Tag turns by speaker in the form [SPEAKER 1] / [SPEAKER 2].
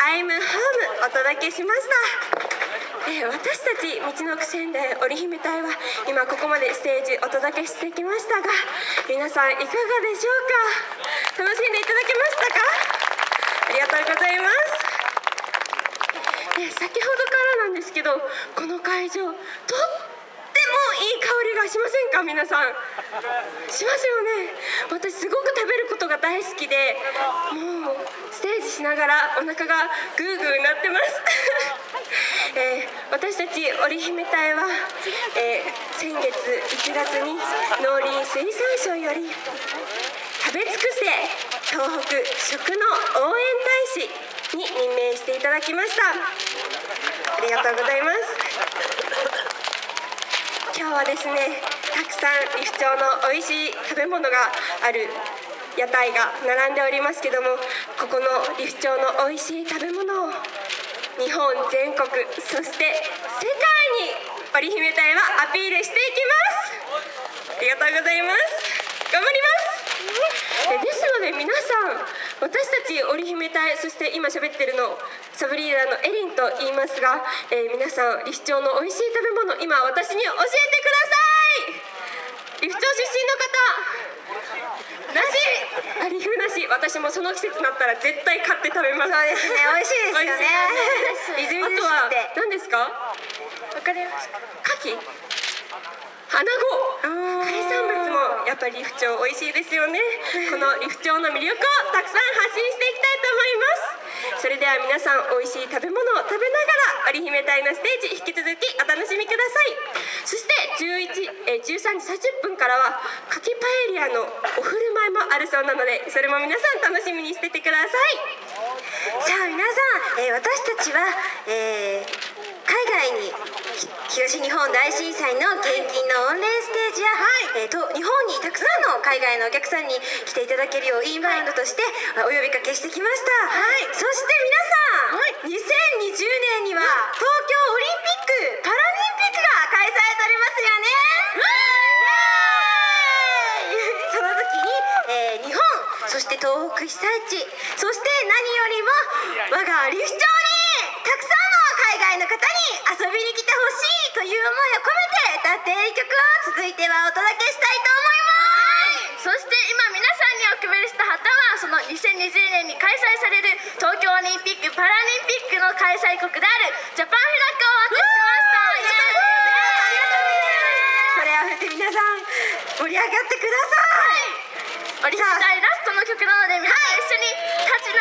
[SPEAKER 1] I'm Home お届けしました、えー私たち道のくせんで織姫隊は今ここまでステージお届けしてきましたが皆さんいかがでしょうか？楽しんでいただけましたか？ありがとうございます。え先ほどからなんですけどこの会場とってもいい香りがしませんか？皆さん。しますよね。私すごく食べることが大好きでしながらお腹がグーグーなってます、えー私たち織姫隊は、えー先月1月に農林水産省より食べ尽くせ東北食の応援大使に任命していただきました。ありがとうございます。今日はですねたくさん利府町の美味しい食べ物がある屋台が並んでおりますけどもここの利府町の美味しい食べ物を日本全国そして世界に織姫隊はアピールしていきます。ありがとうございます。頑張ります。えですので皆さん私たち織姫隊そして今喋ってるのサブリーダーのエリンと言いますが、えー皆さん利府町の美味しい食べ物今私に教えてください。利府町出身の方。なしあ利府なし私もその季節になったら絶対買って食べます
[SPEAKER 2] そうですね美味しいですよね
[SPEAKER 1] 美味しいあとは何ですか
[SPEAKER 2] わかりました
[SPEAKER 1] 牡蠣花子海産物もやっぱり利府町美味しいですよねこの利府町の魅力をたくさん発信していきたいと思いますそれでは皆さん美味しい食べ物を食べながら織姫隊のステージ引き続きお楽しみください。そして11えー13時30分からは牡蠣パエリアのお振る舞いもあるそうなのでそれも皆さん楽しみにしててください。
[SPEAKER 2] じゃあ皆さん、えー私たちは、えー海外にひ東日本大震災の現金の御礼ステージや、えーと日本にたくさんの海外のお客さんに来ていただけるようインバウンドとしてあお呼びかけしてきました、そして皆さん、2020年には東京オリンピック・パラリンピックが開催されますよねイエーイその時に、えー日本そして東北被災地そして何よりも我が利府町にたくさんの海外の方に遊びに来てほしいという思いを込めて歌っている曲を続いてはお届けしたいと思います。
[SPEAKER 3] そして今皆さんにお配りした旗はその2020年に開催される東京オリンピック・パラリンピックの開催国であるジャパンフラッグをお渡ししました。
[SPEAKER 2] これを振って皆さん盛り上がってください
[SPEAKER 3] ラストの曲なので皆さん一緒に立ち直な